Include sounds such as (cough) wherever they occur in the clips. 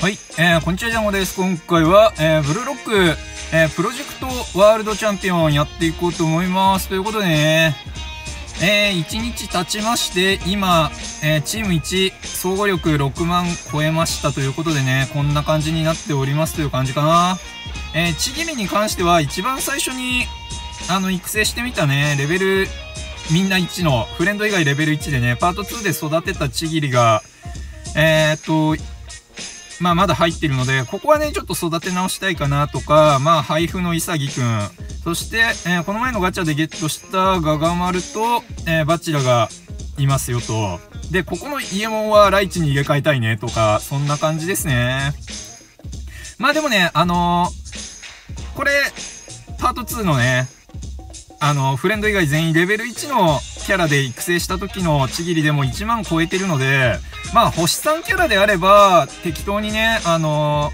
はい、えー、こんにちは、ジャンゴです。今回は、えー、ブルーロック、えー、プロジェクトワールドチャンピオンやっていこうと思います。ということでね、えー、1日経ちまして、今、えー、チーム1、総合力6万超えましたということでね、こんな感じになっておりますという感じかな。えー、ちぎりに関しては、一番最初に、あの、育成してみたね、レベル、みんな1の、フレンド以外レベル1でね、パート2で育てたちぎりが、えー、っと、まあまだ入ってるので、ここはね、ちょっと育て直したいかなとか、まあ配布のいさぎくん、そして、えー、この前のガチャでゲットしたガガマルと、えー、バチラがいますよと。で、ここのイエモンはライチに入れ替えたいねとか、そんな感じですね。まあでもね、あのー、これ、パート2のね、あの、フレンド以外全員レベル1のキャラで育成した時のちぎりでも1万超えてるので、まあ、星3キャラであれば、適当にね、あの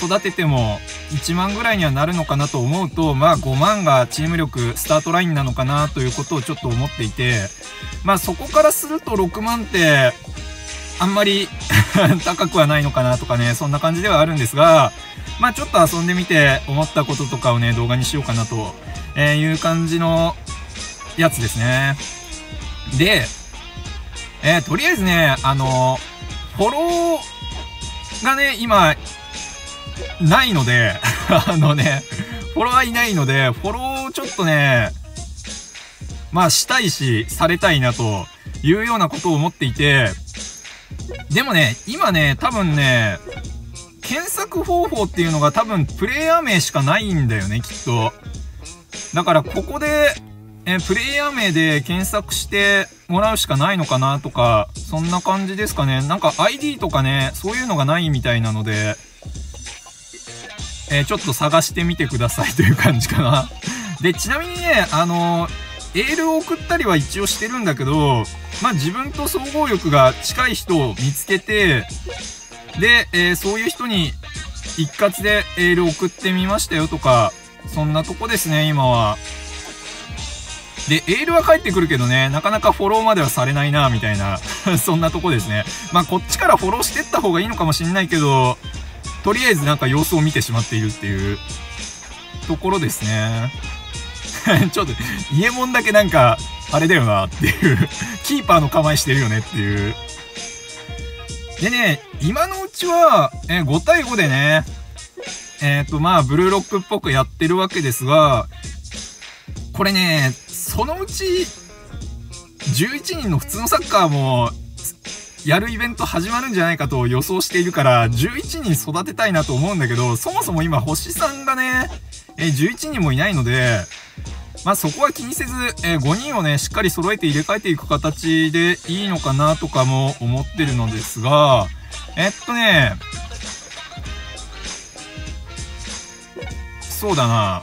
ー、育てても1万ぐらいにはなるのかなと思うと、まあ5万がチーム力、スタートラインなのかなということをちょっと思っていて、まあそこからすると6万って、あんまり (laughs) 高くはないのかなとかね、そんな感じではあるんですが、まあちょっと遊んでみて思ったこととかをね、動画にしようかなとえ、いう感じのやつですね。で、えー、とりあえずね、あのフォローがね、今、ないので (laughs) あのね、フォロワーいないので、フォローをちょっとね、まあしたいし、されたいなというようなことを思っていて、でもね、今ね、多分ね、検索方法っていうのが多分プレイヤー名しかないんだよね、きっと。だからここで、えプレイヤー名で検索してもらうしかないのかなとか、そんな感じですかね。なんか ID とかね、そういうのがないみたいなので、えー、ちょっと探してみてくださいという感じかな。で、ちなみにね、あの、エールを送ったりは一応してるんだけど、まあ、自分と総合力が近い人を見つけて、で、えー、そういう人に一括でエール送ってみましたよとか、そんなとこですね、今は。で、エールは返ってくるけどね、なかなかフォローまではされないな、みたいな (laughs) そんなとこですね。まあ、こっちからフォローしてった方がいいのかもしんないけど、とりあえずなんか様子を見てしまっているっていうところですね。(laughs) ちょっと、家もんだけなんか、あれだよなっていう (laughs) キーパーの構えしてるよねっていう。でね、今のうちは、え5対5でね、えっ、ー、と、まあ、ブルーロックっぽくやってるわけですが、これね、そのうち、11人の普通のサッカーも、やるイベント始まるんじゃないかと予想しているから、11人育てたいなと思うんだけど、そもそも今、星さんがね、え11人もいないので、まあそこは気にせず、え5人をね、しっかり揃えて入れ替えていく形でいいのかなとかも思ってるのですが、えっとね、そうだな。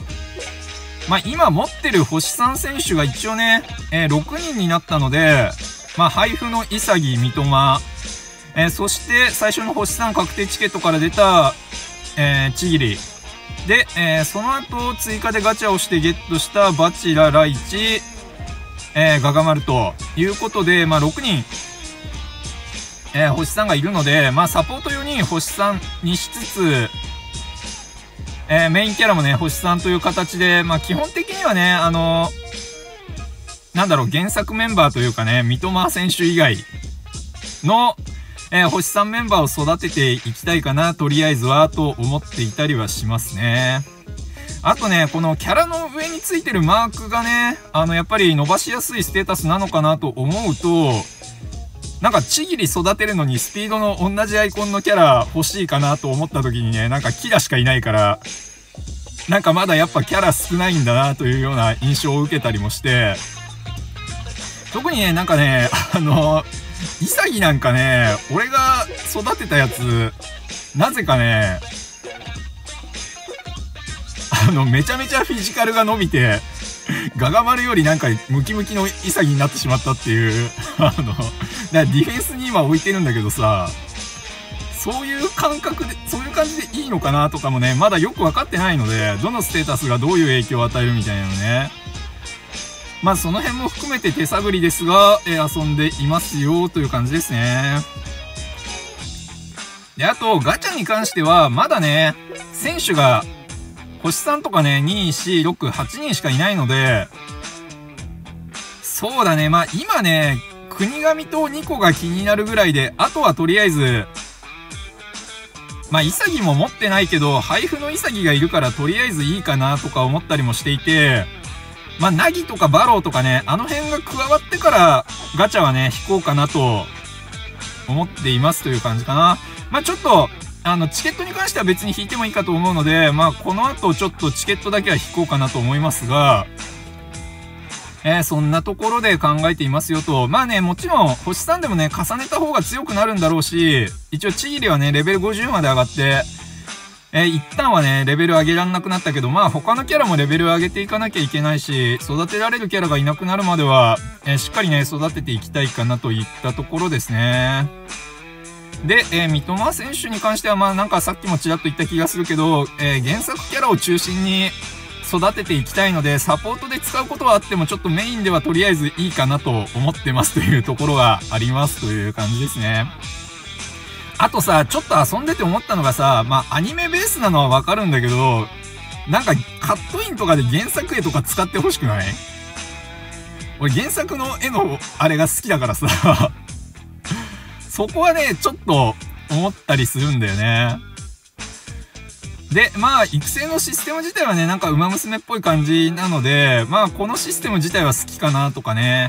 まあ、今持ってる星3選手が一応ね、えー、6人になったので、まあ、配布の潔、三笘、えー、そして最初の星3確定チケットから出た、えー、ちぎり。で、えー、その後追加でガチャをしてゲットしたバチラ、ライチ、えー、ガガマルということで、まあ、6人、えー、星3がいるので、まあ、サポート4人星3にしつつ、えー、メインキャラもね、星さんという形で、まあ基本的にはね、あのー、なんだろう、原作メンバーというかね、三笘選手以外の、えー、星さんメンバーを育てていきたいかな、とりあえずは、と思っていたりはしますね。あとね、このキャラの上についてるマークがね、あの、やっぱり伸ばしやすいステータスなのかなと思うと、なんかちぎり育てるのにスピードの同じアイコンのキャラ欲しいかなと思った時にね、なんかキラしかいないから、なんかまだやっぱキャラ少ないんだなというような印象を受けたりもして、特にね、なんかね、あの、イサギなんかね、俺が育てたやつ、なぜかね、あの、めちゃめちゃフィジカルが伸びて、ガガ丸よりなんかムキムキのイサギになってしまったっていう、(laughs) あの、だからディフェンスに今置いてるんだけどさ、そういう感覚で、そういう感じでいいのかなとかもね、まだよくわかってないので、どのステータスがどういう影響を与えるみたいなのね。まあその辺も含めて手探りですが、えー、遊んでいますよという感じですね。で、あと、ガチャに関しては、まだね、選手が、星3とかね、2、4、6、8人しかいないので、そうだね、まあ今ね、国神と2個が気になるぐらいで、あとはとりあえず、まあ、イサギも持ってないけど、配布のイサギがいるからとりあえずいいかなとか思ったりもしていて、まあ、ナギとかバローとかね、あの辺が加わってからガチャはね、引こうかなと思っていますという感じかな。まあ、ちょっと、あの、チケットに関しては別に引いてもいいかと思うので、まあ、この後ちょっとチケットだけは引こうかなと思いますが、えー、そんなところで考えていますよと。まあね、もちろん、星3でもね、重ねた方が強くなるんだろうし、一応、ちぎりはね、レベル50まで上がって、えー、一旦はね、レベル上げらんなくなったけど、まあ他のキャラもレベル上げていかなきゃいけないし、育てられるキャラがいなくなるまでは、えー、しっかりね、育てていきたいかなといったところですね。で、えー、三笘選手に関しては、まあなんかさっきもちらっと言った気がするけど、え原作キャラを中心に、育てていきたいので、サポートで使うことはあっても、ちょっとメインではとりあえずいいかなと思ってますというところがありますという感じですね。あとさ、ちょっと遊んでて思ったのがさ、まあ、アニメベースなのはわかるんだけど、なんか、カットインとかで原作絵とか使ってほしくない？俺原作の絵のあれが好きだからさそこはね、ちょっと思ったりするんだよね。で、まあ、育成のシステム自体はね、なんか馬娘っぽい感じなので、まあ、このシステム自体は好きかなとかね、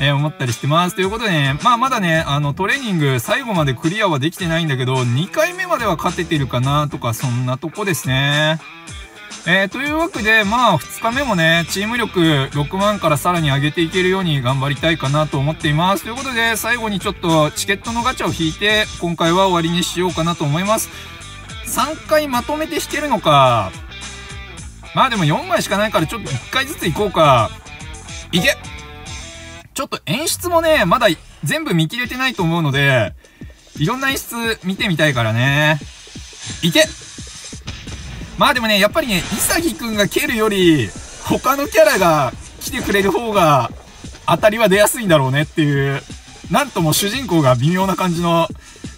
えー、思ったりしてます。ということでね、まあ、まだね、あの、トレーニング最後までクリアはできてないんだけど、2回目までは勝ててるかなとか、そんなとこですね。えー、というわけで、まあ、2日目もね、チーム力6万からさらに上げていけるように頑張りたいかなと思っています。ということで、最後にちょっとチケットのガチャを引いて、今回は終わりにしようかなと思います。3回まとめて引けるのか。まあでも4枚しかないからちょっと1回ずつ行こうか。いけちょっと演出もね、まだ全部見切れてないと思うので、いろんな演出見てみたいからね。いけまあでもね、やっぱりね、イサギくんが蹴るより、他のキャラが来てくれる方が、当たりは出やすいんだろうねっていう、なんとも主人公が微妙な感じの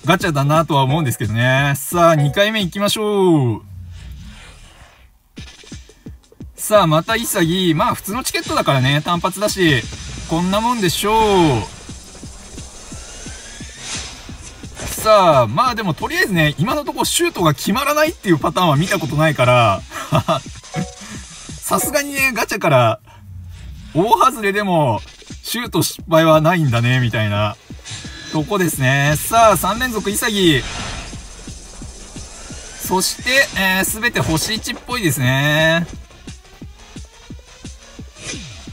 ガチャだなとは思うんですけどね。さあ、2回目行きましょう。さあ、またイサギ。まあ、普通のチケットだからね、単発だし、こんなもんでしょう。さ、まあでもとりあえずね、今のところシュートが決まらないっていうパターンは見たことないから、(laughs) さすがにね、ガチャから、大外れでも、シュート失敗はないんだね、みたいな。とこですね。さあ、3連続潔。そして、えー、すべて星1っぽいですね。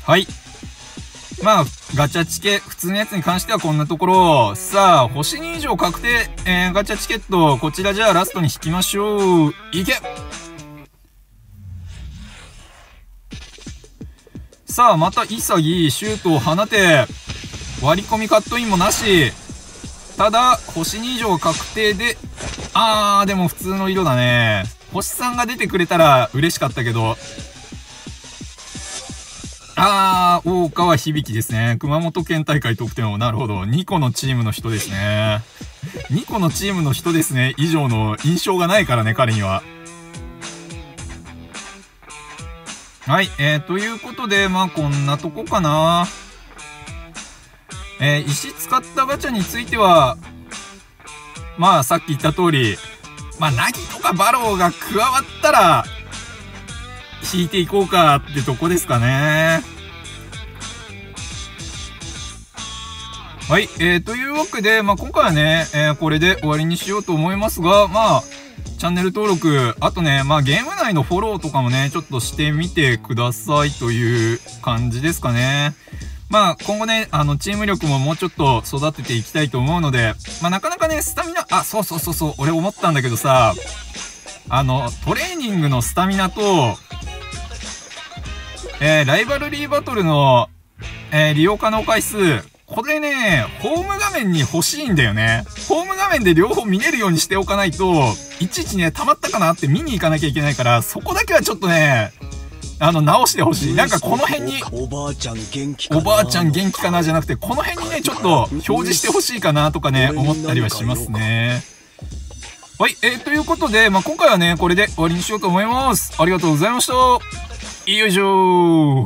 はい。まあ、ガチャチケ、普通のやつに関してはこんなところ。さあ、星2以上確定、えー、ガチャチケット、こちらじゃあラストに引きましょう。いけさあ、また、潔、シュートを放て、割り込みカットインもなし。ただ、星2以上確定で、あー、でも普通の色だね。星3が出てくれたら嬉しかったけど、あー、大川響ですね。熊本県大会得点を、なるほど。2個のチームの人ですね。2個のチームの人ですね。以上の印象がないからね、彼には。はい、えー、ということで、まあこんなとこかな。えー、石使ったガチャについては、まあさっき言った通り、まあナギとかバローが加わったら、引いていこうかってとこですかね。はい、えー、というわけで、まあ今回はね、えー、これで終わりにしようと思いますが、まあ、チャンネル登録、あとね、まあゲーム内のフォローとかもね、ちょっとしてみてくださいという感じですかね。まあ、今後ね、あの、チーム力ももうちょっと育てていきたいと思うので、まあ、なかなかね、スタミナ、あ、そうそうそうそう、俺思ったんだけどさ、あの、トレーニングのスタミナと、えー、ライバルリーバトルの、えー、利用可能回数、これね、ホーム画面に欲しいんだよね。ホーム画面で両方見れるようにしておかないと、いちいちね、溜まったかなって見に行かなきゃいけないから、そこだけはちょっとね、あの、直してほしい。なんかこの辺に、おばあちゃん元気かな？おばあちゃん元気かなじゃなくて、この辺にね、ちょっと表示してほしいかなとかね、思ったりはしますね。はい、えー、ということで、まあ、今回はね、これで終わりにしようと思います。ありがとうございました。よいしょー。